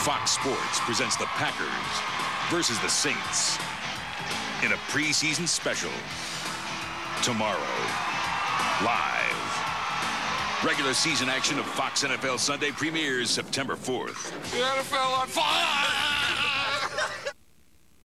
Fox Sports presents the Packers versus the Saints in a preseason special tomorrow. Live. Regular season action of Fox NFL Sunday premieres September 4th. The NFL on fire!